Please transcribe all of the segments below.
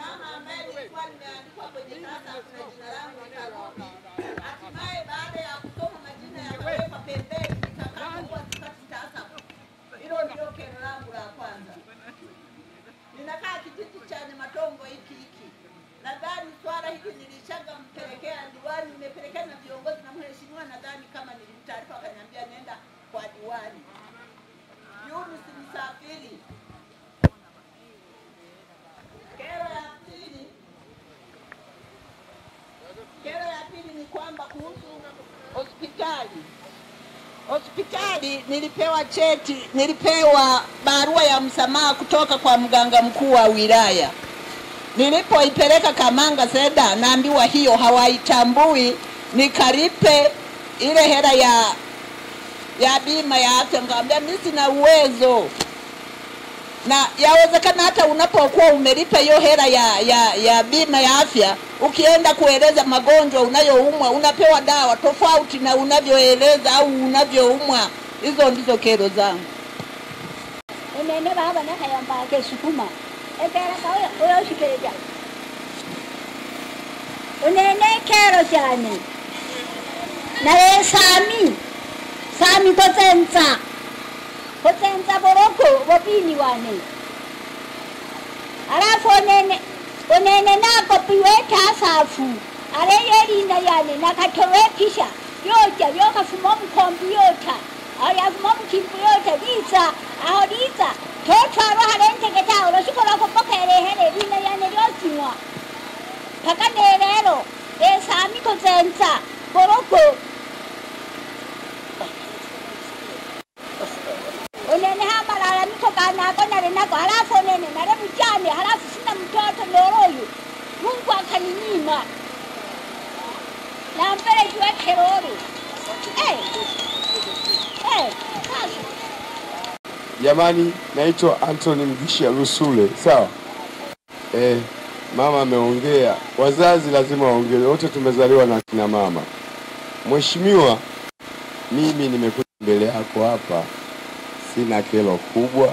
mama ambaye nilikuwa nimeandikwa kwenye tasa kuna jina langu nikarudi. Hatimaye baada ya kusoma majina yakawekwa pembeni, nikakaa kuwa sipati tasa. Hilo ndio kero langu la kwanza. Ninakaa kijiji cha Nyamatongo hiki hiki. Nadhani swala hili nilishaga mpelekea diwani, nimepelekea na viongozi na mheshimiwa, nadhani kama nilimtaarifa akaniambia nenda kwa diwani. Yunus Msafiri. Kero ya pili, kero ya pili ni kwamba kuhusu hospitali hospitali nilipewa cheti, nilipewa barua ya msamaha kutoka kwa mganga mkuu wa wilaya. Nilipoipeleka Kamanga Seda, naambiwa hiyo hawaitambui, nikaripe ile hela ya ya bima ya afya. Nikamwambia mimi sina uwezo, na yawezekana hata unapokuwa umelipa hiyo hela ya, ya, ya bima ya afya, ukienda kueleza magonjwa unayoumwa unapewa dawa tofauti na unavyoeleza au unavyoumwa. Hizo ndizo kero zangu. unene baba nakayambake sukuma. Ekeraka oyoshikeja unene kero cyane naye sami. Sami kotsenza kotsenza boroko bobini wane. Alafu onene onene nakopiwe tasafu aleyerinda yane nakatowekisha yoja yokafuma omukompyuta aho yafuma omukimpyuta liza aho liza totwarwa halentegeta olosikola kupokerehere lina yane lyosinywa paka nerero esami kozenza boroko unene hamalalamiko kanako nako halafu nene nale mjane halafu sina mtoto mungu akaninyima keroro Eh. Eh, hey. Jamani, naitwa Anthony Mgisha Rusule. Sawa eh, mama ameongea, wazazi lazima waongee, wote tumezaliwa na kina mama. Mheshimiwa, mimi nimekuja mbele yako hapa, sina kero kubwa.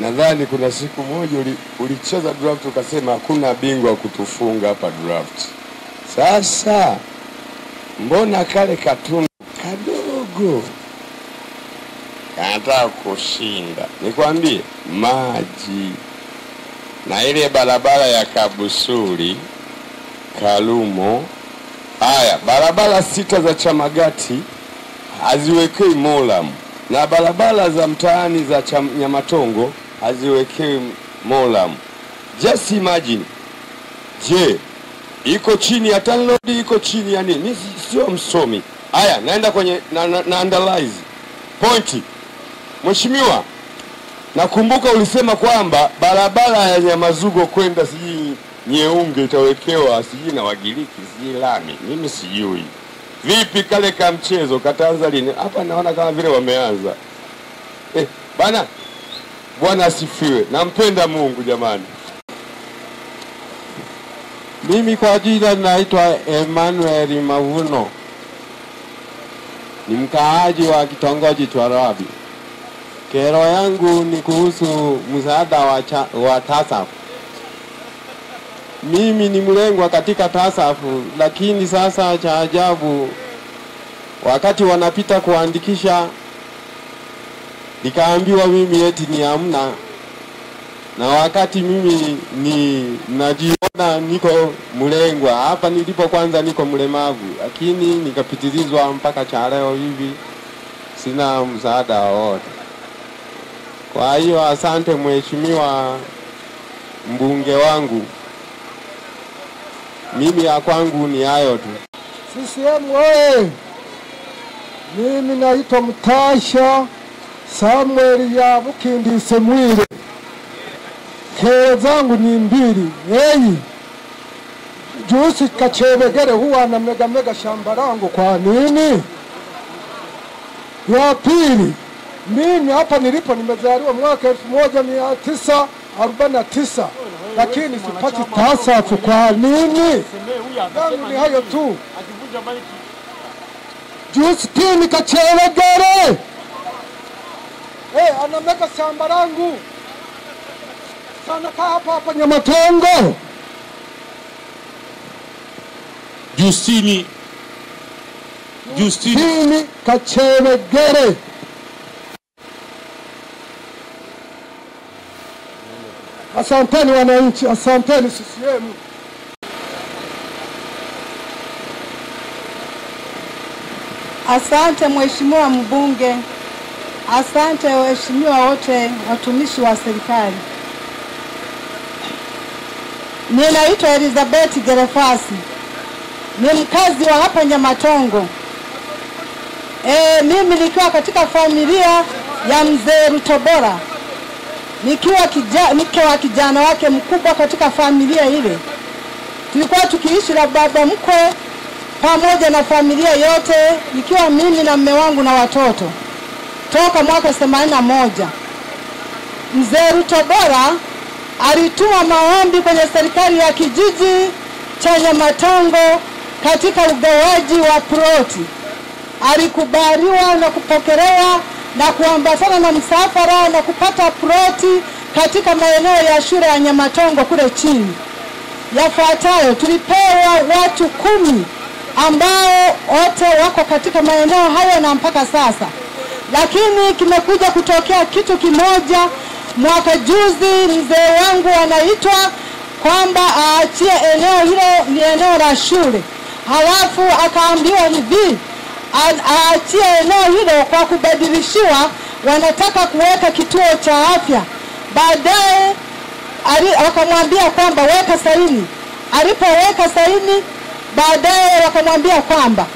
Nadhani kuna siku moja ulicheza uli- draft ukasema hakuna bingwa kutufunga hapa draft. Sasa mbona kale katundu kadogo kanataka kushinda? Nikwambie, maji na ile barabara ya Kabusuri Kalumo. Haya, barabara sita za Chamagati haziwekei molam na barabara za mtaani za Nyamatongo haziwekei molam. Just imagine, je, iko chini ya TANROADS, iko chini ya nini? Mimi sio msomi. Haya, naenda kwenye na, na, na analyze pointi. Mheshimiwa, nakumbuka ulisema kwamba barabara ya Nyamazugo kwenda sijui Nyeunge itawekewa sijui na Wagiriki sijui lami. Mimi sijui vipi kale ka mchezo kataanza lini? Hapa naona kama vile wameanza eh, bana. Bwana asifiwe, nampenda Mungu jamani. Mimi kwa jina naitwa Emmanuel Mavuno, ni mkaaji wa kitongoji cha Rabi. Kero yangu ni kuhusu msaada wa, wa TASAF. Mimi ni mlengwa katika TASAF, lakini sasa cha ajabu, wakati wanapita kuandikisha, nikaambiwa mimi eti ni amna na wakati mimi ni najiona niko mlengwa hapa nilipo, kwanza niko mlemavu, lakini nikapitilizwa mpaka cha leo hivi sina msaada wowote. Kwa hiyo asante mheshimiwa mbunge wangu, mimi ya kwangu ni hayo tu. CCM oye! Mimi naitwa Mtasha Samuel ya Bukindi Mwire. Kero zangu ni mbili. Ei, jusi Kachebegere huwa na mega mega shamba langu kwa nini? Ya pili, mimi hapa nilipo nimezaliwa mwaka elfu moja mia tisa arobaini na tisa lakini sipati tasafu kwa nini? Yangu ni hayo tu. Justini Kachebegere eh, anamega shamba langu sana kaa hapa hapa Nyamatongo. Justini Justini Dini Kacheregere. Asanteni wananchi, asanteni CCM. Asante mheshimiwa mbunge, asante waheshimiwa wote watumishi wa serikali. Ninaitwa Elizabeth Gerefasi, ni mkazi wa hapa Nyamatongo. E, mimi nikiwa katika familia ya mzee Rutobora, nikiwa kija, mke wa kijana wake mkubwa katika familia ile. Tulikuwa tukiishi na baba mkwe pamoja na familia yote, ikiwa mimi na mme wangu na watoto toka mwaka 81. Mzee Rutobora alituma maombi kwenye serikali ya kijiji cha Nyamatongo katika ugawaji wa ploti. Alikubaliwa na kupokelewa na kuambatana na msafara na kupata ploti katika maeneo ya shule ya Nyamatongo kule chini. Yafuatayo, tulipewa watu kumi ambao wote wako katika maeneo hayo na mpaka sasa, lakini kimekuja kutokea kitu kimoja. Mwaka juzi mzee wangu anaitwa kwamba aachie eneo hilo, ni eneo la shule, halafu akaambiwa hivi aachie eneo hilo kwa kubadilishiwa, wanataka kuweka kituo cha afya. Baadaye wakamwambia kwamba weka saini. Alipoweka saini, baadaye wakamwambia kwamba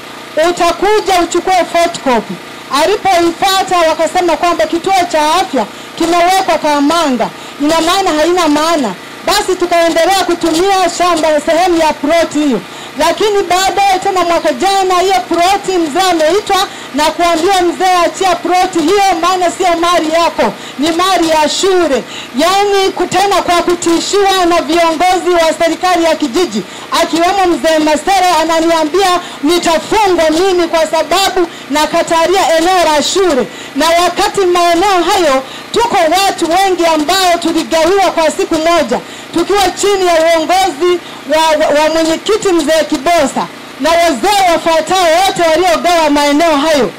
utakuja uchukue photocopy. Alipoipata wakasema kwamba kituo cha afya kimewekwa Kamanga, ina maana haina maana. Basi tukaendelea kutumia shamba sehemu ya ploti hiyo, lakini baadaye tena mwaka jana hiyo proti mzee ameitwa na kuambiwa mzee, achia proti hiyo, maana sio mali yako, ni mali ya shule. Yaani tena kwa kutishiwa na viongozi wa serikali ya kijiji, akiwemo mzee Masere, ananiambia nitafungwa mimi kwa sababu nakatalia eneo la shule, na wakati maeneo hayo tuko watu wengi ambao tuligawiwa kwa siku moja tukiwa chini ya uongozi wa, wa, wa mwenyekiti mzee Kibosa na wazee wafuatao wote waliogawa maeneo hayo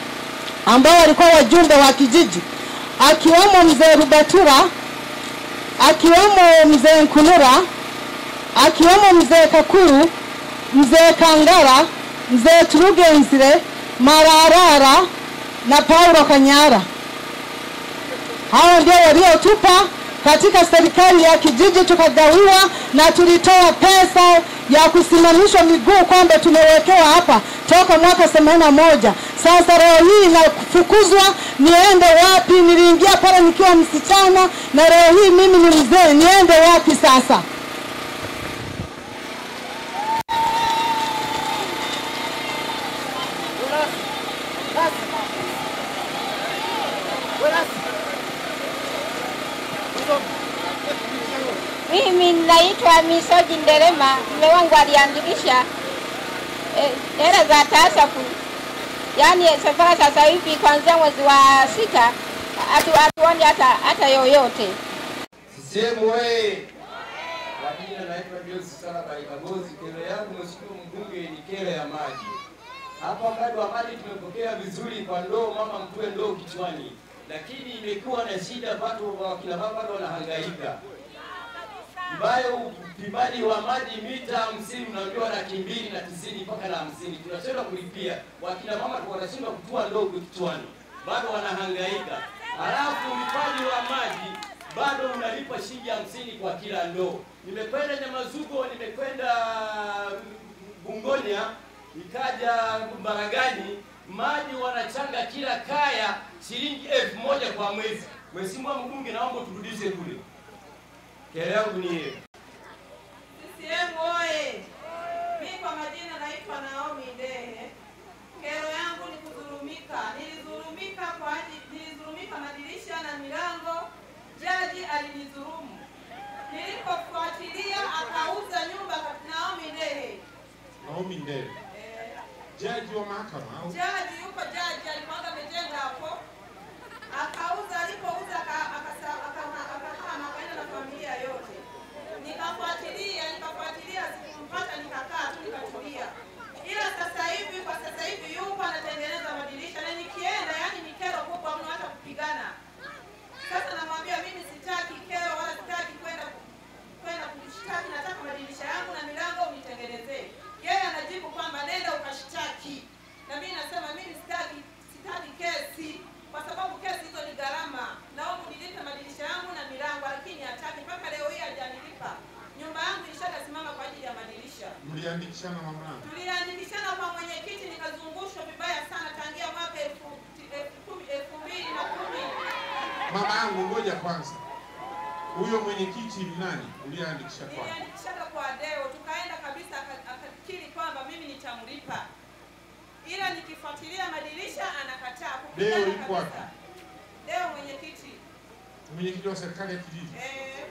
ambao walikuwa wajumbe wa kijiji akiwemo mzee Rubatura, akiwemo mzee Nkunura, akiwemo mzee Kakuru, mzee Kangara, mzee Turugenzire, Mararara na Paulo Kanyara. Hao ndio waliotupa katika serikali ya kijiji, tukagawiwa na tulitoa pesa ya kusimamishwa miguu kwamba tumewekewa hapa toka mwaka themanini moja. Sasa leo hii nafukuzwa, niende wapi? Niliingia pale nikiwa msichana na leo hii mimi ni mzee, niende wapi sasa? Mimi naitwa Misoji Nderema, mume wangu aliandilisha eh, hela za TASAFU, yaani safara sasa hivi kuanzia mwezi wa sita hatu- hatuoni hata hata yoyote. Sisemu wewe kwa jina naitwa Josi Sala Baikagozi. Kero yangu mheshimiwa mbunge ni kero ya maji. Hapa mradi wa maji tumepokea vizuri kwa ndoo, mama mtue ndoo kichwani, lakini imekuwa na shida, watu wa kila baba wanahangaika ambayo upimaji wa maji mita hamsini unaambiwa laki mbili na tisini mpaka na hamsini tunashindwa kulipia. Wakina mama wanashindwa kutua ndoo kichwani, bado wanahangaika. Halafu ulipaji wa maji bado unalipa shilingi hamsini kwa kila ndoo. Nimekwenda Nyamazugo, nimekwenda Bungonya, nikaja Mbaragani, maji wanachanga kila kaya shilingi elfu moja kwa mwezi. Mheshimiwa mbunge, naomba turudishe kule. Kero yangu ni hiyo. CCM oye! Mimi kwa majina naitwa Naomi Ndehe. Kero yangu ni kudhulumika. Nilidhulumika kwa ajili, nilidhulumika madirisha na milango, jaji alinidhulumu. Nilipofuatilia akauza nyumba kwa Naomi Ndehe. Naomi Ndele, Eh, jaji wa mahakama au jaji yuko jaji alikuwa amejenga hapo, akauza. Alipouza nikafuatilia nikafuatilia, sikumpata, nikakaa tu nikatulia. Ila sasa hivi, kwa sasa hivi yupo anatengeneza madirisha, na nikienda, yani ni kero kubwa mno, hata kupigana. Sasa namwambia mimi sitaki kero wala sitaki kwenda kwenda kushtaki, nataka madirisha yangu na milango unitengenezee. Yeye anajibu kwamba nenda ukashtaki, na mimi nasema mimi sitaki sitaki kesi kwa sababu kesi hizo ni gharama. Naomba nilipe madirisha yangu na milango, lakini hataki. Mpaka leo hii hajanilipa. Nyumba yangu ilishakasimama kwa ajili ya madirisha. Mliandikishana mamlaka. Tuliandikishana kwa mwenyekiti, nikazungushwa vibaya sana tangia mwaka elfu mbili na kumi. Mama yangu, ngoja kwanza, huyo mwenyekiti ni nani uliyeandikisha kwake? Niliandikishana kwa Deo, tukaenda kabisa, akafikiri akakiri kwamba mimi nitamlipa, ila nikifuatilia madirisha anakataa Deo yuko wapi? Deo mwenyekiti Mwenyekiti wa serikali ya kijiji eh,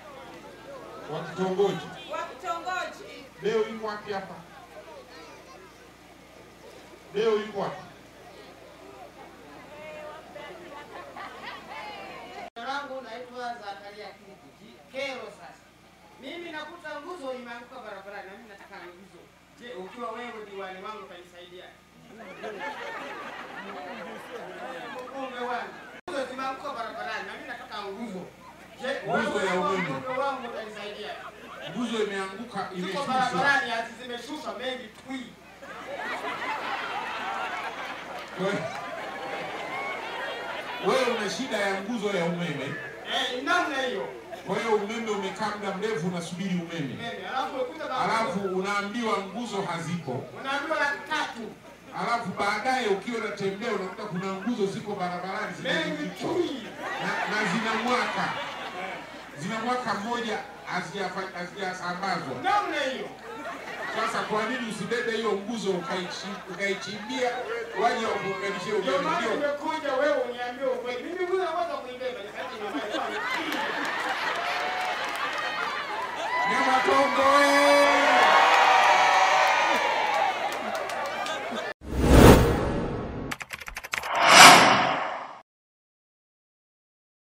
wa kitongoji. wa kitongoji leo yuko wapi hapa? Leo yuko wapi? Langu naitwa Zakaria Kiji. Kero sasa, mimi nakuta nguzo imeanguka barabarani na mimi nataka nguzo. Je, ukiwa wewe diwani wangu utanisaidia? Mbunge wangu, nguzo zimeanguka barabarani na mimi nataka nguzo. Je, wewe ya kama umeme. mbunge wangu utanisaidia? Nguzo imeanguka, Ziko imeshushwa. barabarani zimeshushwa mengi twi. Wewe- una shida ya nguzo ya umeme, Eh, namna hiyo. kwa hiyo umeme umekaa muda mrefu unasubiri umeme, alafu unaambiwa nguzo hazipo, unaambiwa tatu. alafu baadaye ukiwa unatembea unakuta kuna nguzo ziko barabarani na, na zina mwaka zina mwaka mmoja hazijasambazwa. Namna hiyo. Sasa kwa nini usibebe hiyo nguzo ukaichimbia waje wakuunganishie Ndio umeme? maana Ndio wewe uniambie ukweli. Mimi nguzo naweza kuibeba. Nyamatongo oye!